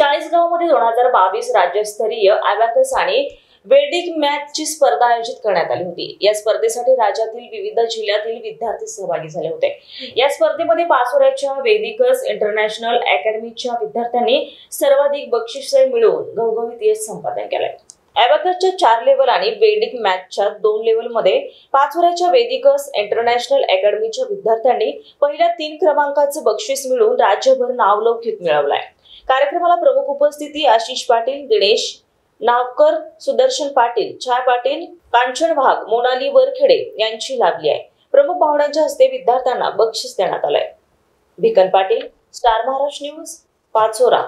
चाळीसगावमध्ये दोन हजार बावीस राज्यस्तरीय अबॅकस आणि वेडिक मॅथची स्पर्धा आयोजित करण्यात आली होती. या स्पर्धेसाठी राज्यातील विविध जिल्ह्यातील विद्यार्थी सहभागी झाले होते. या स्पर्धेमध्ये पाचोऱ्याच्या वेदिकस इंटरनॅशनल अकॅडमीच्या विद्यार्थ्यांनी सर्वाधिक बक्षिसे मिळवून घवघवीत यश संपादन केलंय अॅबॅकसच्या चार लेवल आणि वेदिक मॅथच्या दोन लेवलमध्ये पाचोऱ्याच्या वेदिकस इंटरनॅशनल अकॅडमीच्या विद्यार्थ्यांनी पहिल्या तीन क्रमांकाचं बक्षीस मिळवून राज्यभर नावलौकिक मिळवलाय. कार्यक्रमाला प्रमुख उपस्थिती आशिष पाटील दिनेश नावकर सुदर्शन पाटील छाया पाटील कांचन वाघ मोनाली वरखेडे यांची लाभली आहे. प्रमुख पाहुण्यांच्या हस्ते विद्यार्थ्यांना बक्षीस देण्यात आलंय. Bhikan Patil Star Maharashtra news Pachora.